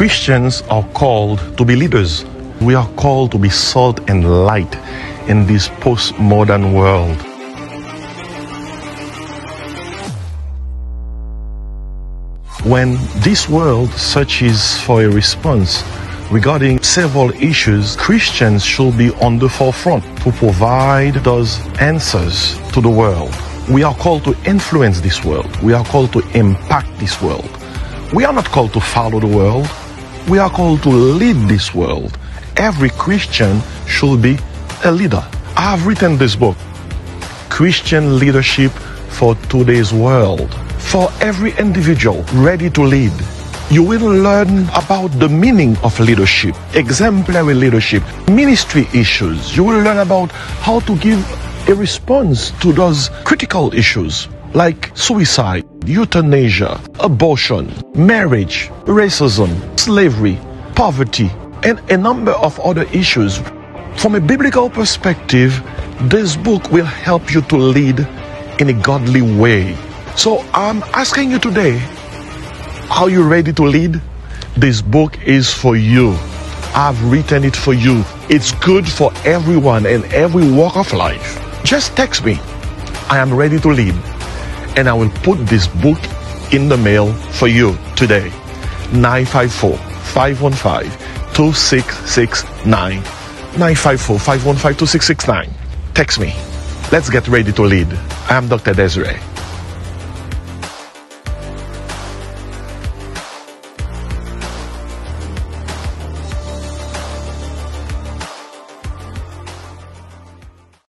Christians are called to be leaders. We are called to be salt and light in this postmodern world. When this world searches for a response regarding several issues, Christians should be on the forefront to provide those answers to the world. We are called to influence this world. We are called to impact this world. We are not called to follow the world. We are called to lead this world. Every Christian should be a leader. I have written this book, Christian Leadership for Today's World for every individual ready to lead. You will learn about the meaning of leadership, exemplary leadership, ministry issues. You will learn about how to give a response to those critical issues like suicide, euthanasia, abortion, marriage, racism, slavery, poverty, and a number of other issues. From a biblical perspective, this book will help you to lead in a godly way. So I'm asking you today, are you ready to lead? This book is for you. I've written it for you. It's good for everyone in every walk of life. Just text me. I am ready to lead. And I will put this book in the mail for you today. 954 515 2669. 954 515 2669. Text me. Let's get ready to lead. I am Dr. Désiré.